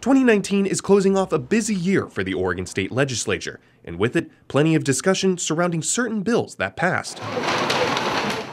2019 is closing off a busy year for the Oregon State Legislature, and with it, plenty of discussion surrounding certain bills that passed.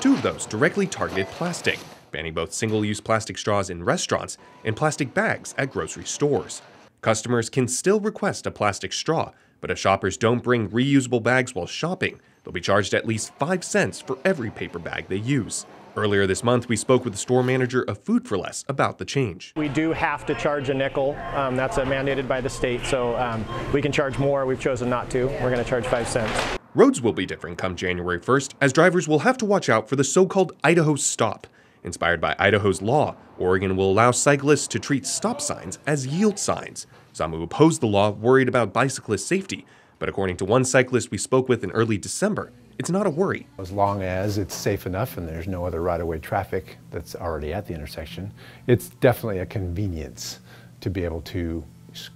Two of those directly targeted plastic, banning both single use plastic straws in restaurants and plastic bags at grocery stores. Customers can still request a plastic straw, but if shoppers don't bring reusable bags while shopping, they'll be charged at least 5 cents for every paper bag they use. Earlier this month, we spoke with the store manager of Food 4 Less about the change. We do have to charge a nickel. Um, that's mandated by the state, so um, we can charge more. We've chosen not to. We're going to charge five cents. Roads will be different come January 1st, as drivers will have to watch out for the so called Idaho stop. Inspired by Idaho's law, Oregon will allow cyclists to treat stop signs as yield signs. Some who oppose the law worried about bicyclist safety, but according to one cyclist we spoke with in early December, it's not a worry. As long as it's safe enough and there's no other right-of-way traffic that's already at the intersection, it's definitely a convenience to be able to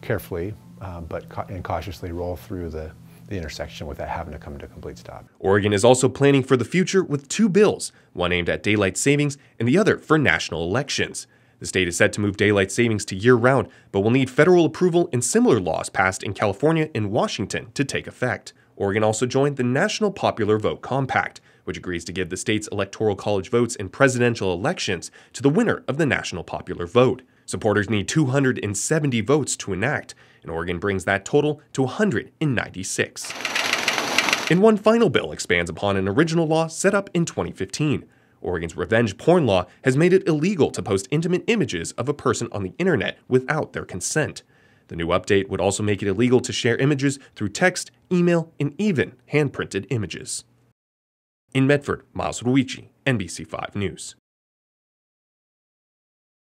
carefully uh, but ca and cautiously roll through the, the intersection without having to come to a complete stop. Oregon is also planning for the future with two bills, one aimed at daylight savings and the other for national elections. The state is set to move daylight savings to year round, but will need federal approval and similar laws passed in California and Washington to take effect. Oregon also joined the National Popular Vote Compact, which agrees to give the state's electoral college votes in presidential elections to the winner of the national popular vote. Supporters need 270 votes to enact, and Oregon brings that total to 196. And one final bill expands upon an original law set up in 2015. Oregon's revenge porn law has made it illegal to post intimate images of a person on the internet without their consent. The new update would also make it illegal to share images through text, email, and even hand printed images. In Medford, Miles Ruici, NBC5 News.